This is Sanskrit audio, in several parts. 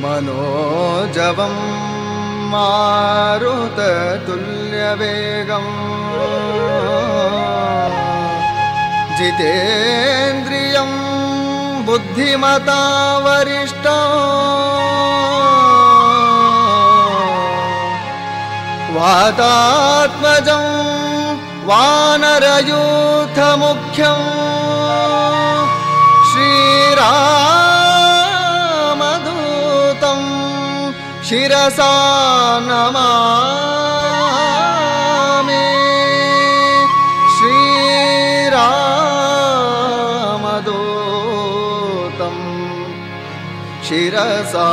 मनोजवं मारुततुल्यवेगम् जितेन्द्रियं बुद्धिमता वरिष्ठा। वातात्मजं वानरयूथमुख्यम् श्रीरामदूतं शिरसा नमामि। श्रीरामदूतं शिरसा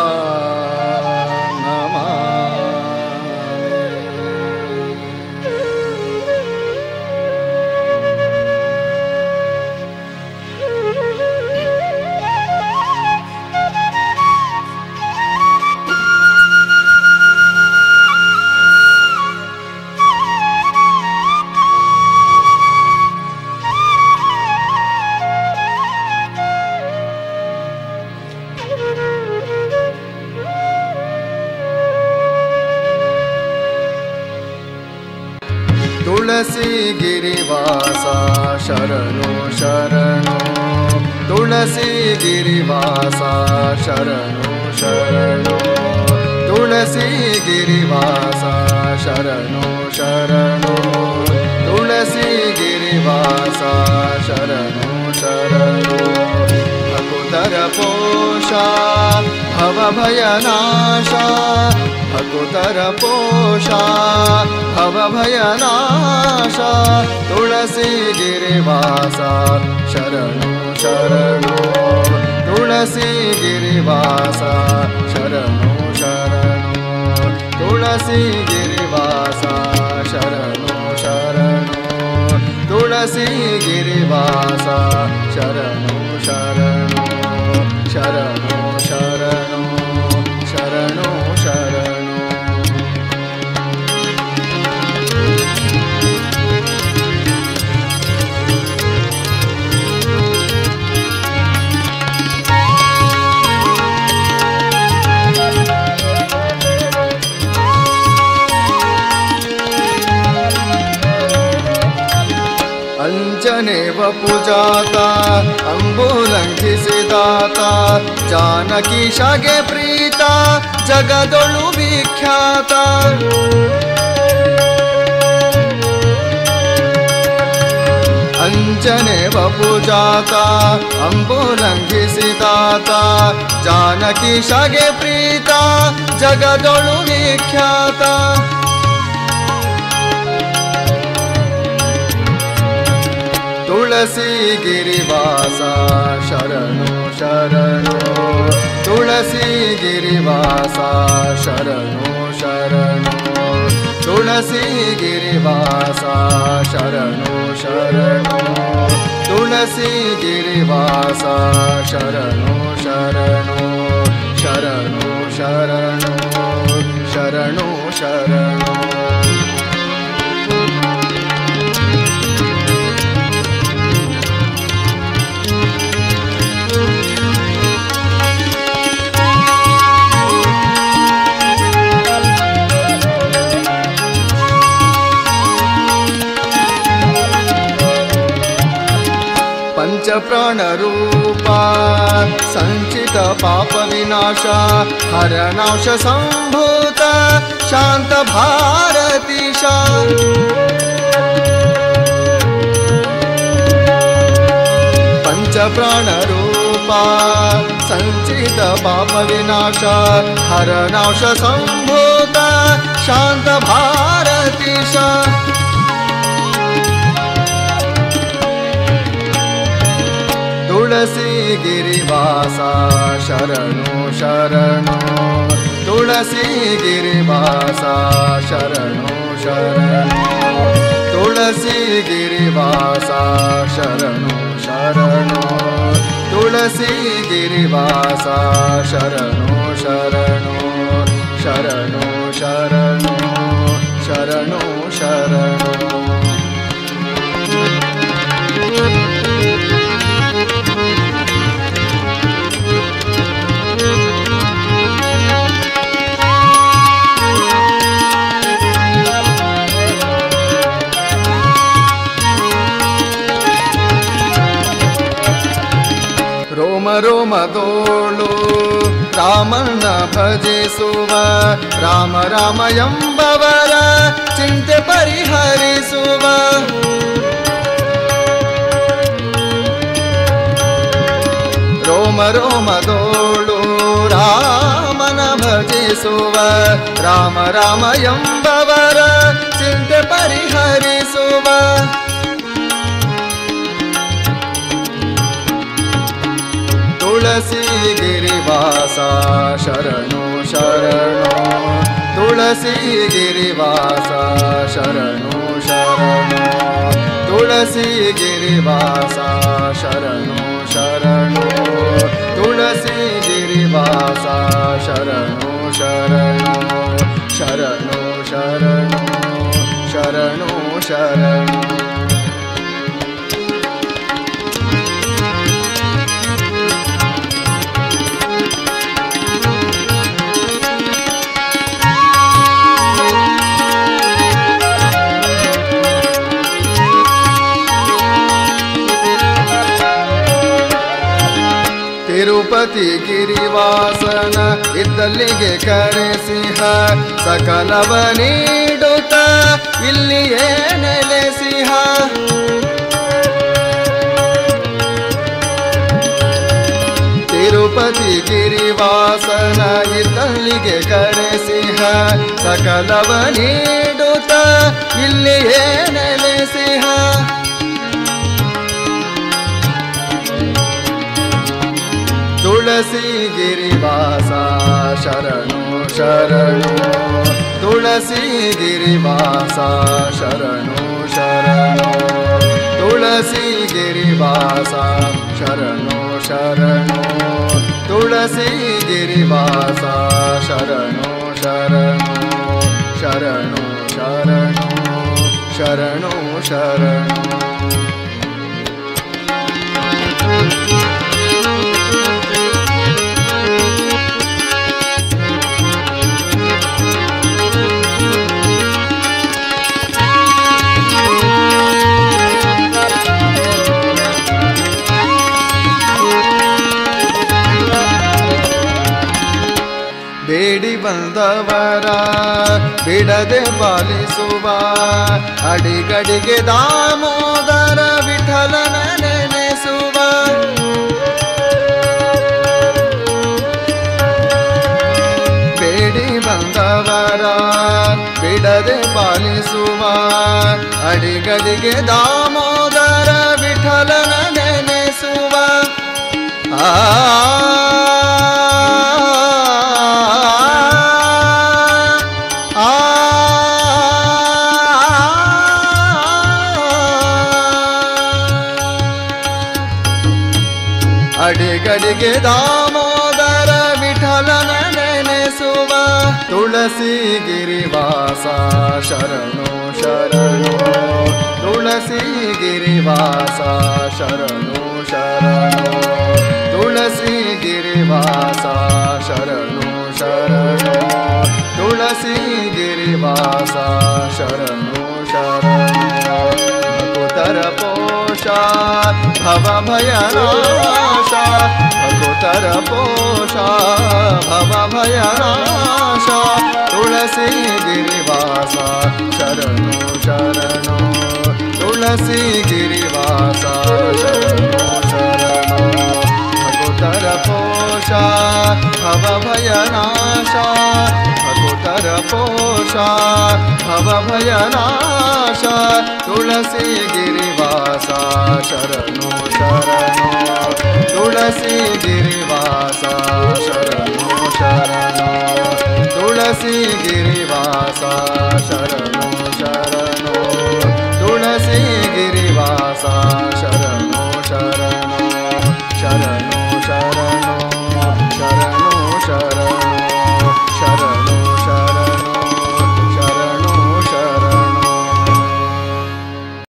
तुलसी गिरिवासा शरणो शरणो। तुलसी गिरिवासा शरणो शरणो। तुलसी गिरिवासा शरणो शरणो। तुलसी गिरिवासा शरणो शरणो। भकुतर पोषा भवभयनाशा। भकुतर पोषा भवभयनाशा तुलसी गिरिवासा शरणो शरणो तुलसी गिरिवासा शरणो शरणो तुलसी गिरिवासा शरणो शरणो तुलसी गिरिवासा शरणो शरणो शरणो शरणो व पूजाता दाता जानकी शगे प्रीता जगदोळु विख्याता। अञ्जने व पूजाता दाता जानकी शगे प्रीता जगदोळु विख्याता। तुलसी गिरिवासा शरणो शरणो। तुलसी गिरिवासा शरणो शरणो। तुलसी गिरिवासा शरणो शरणो। तुलसी गिरिवासा शरणो शरणो। शरणो शरणो पञ्चप्राणरूपा सञ्चित पापविनाशा हरनाश सम्भूत शान्तभारतीशा पञ्चप्राणरूपा सञ्चित पापविनाशा हरनाश सम्भूत शान्तभारतीशा गिरिवासा, शरणो शरणो। तुलसी गिरिवासा, शरणो शरणो। तुलसी गिरिवासा, शरणो शरणो। तुलसी गिरिवासा, शरणो शरणो। शरणो शरणो शरणो शरणो। ಮದೋಳು ರಾಮಣ್ಣ ಭಜಿಸುವ ರಾಮ ರಾಮ ಎಂಬವರ ಚಿಂತೆ ಪರಿಹರಿಸುವ ರೋಮ ರೋಮದೋಳು ರಾಮನ ಭಜಿಸುವ ರಾಮ ರಾಮ ಎಂಬವರ ಚಿಂತೆ ಪರಿಹರಿಸುವ तुलसी गिरिवासा शरणो शरणो। तुलसी गिरिवासा शरणो शरणो। तुलसी गिरिवासा शरणो शरणो। तुलसी गिरिवासा शरणो शरणो। शरणो शरणो। शरणो शरणो। ತಿರುಪತಿ ಗಿರಿವಾಸನ ಇದ್ದಲ್ಲಿಗೆ ಕರೆಸಿಹ. ಸಕಲವ ನೀಡುತ್ತ ಇಲ್ಲಿಯೇ ನೆಲೆಸಿಹ. ತಿರುಪತಿ ಗಿರಿವಾಸನ ಇದ್ದಲ್ಲಿಗೆ ಕರೆಸಿಹ. ಸಕಲವ ನೀಡುತ್ತ ಇಲ್ಲಿಯೇ ನೆಲೆಸಿಹ. तुलसी गिरिवासा शरणो शरणो। तुलसी गिरिवासा शरणो शरणो। तुलसी गिरिवासा शरणो शरणो। तुलसी गिरिवासा शरणो शरणो। शरणो शरणो। शरणो शरणो। ಬಂದವರ, ಬಿಡದೆ ಪಾಲಿಸುವ. ಅಡಿಗಡಿಗೆ ದಾಮೋದರ ವಿಠಲನ ನೆನೆಸುವ. ಬೇಡಿ ಬಂದವರ, ಬಿಡದೆ ಪಾಲಿಸುವ. ಅಡಿಗಡಿಗೆ ದಾಮೋದರ ವಿಠಲನ ನೆನೆಸುವ. ಆ ಅಡಿಗಡಿಗೆ ದಾಮೋದರ ವಿಠಲನ ನೆನೆಸುವ ತುಳಸಿ ಗಿರಿವಾಸ ಶರಣು ಶರಣು ತುಳಸಿ ಗಿರಿವಾಸ ಶರಣು ಶರಣು ತುಳಸಿ ಗಿರಿವಾಸ ಶರಣು ಶರಣು ತುಳಸಿ ಗಿರಿವಾಸ ಶರಣು ಶರಣು ಭಕುತರ ಪೋಷ ಭವ ಭಯನಾಶ ಭಕುತರ ಪೋಷ ಭವ ಭಯನಾಶ ತುಳಸಿ ಗಿರಿವಾಸ ಶರಣು ಶರಣು ತುಳಸಿ ಗಿರಿವಾಸ ಶರಣು ಶರಣು ಭಕುತರ ಪೋಷ ಭವ ಭಯನಾಶ ಭಕುತರ ಪೋಷ ಭವ ಭಯನಾಶ ತುಳಸಿ ಗಿರಿವಾಸ गिरिवासा शरणो शरणो तुलसी गिरिवासा शरणो शरणो तुलसी गिरिवासा शरणो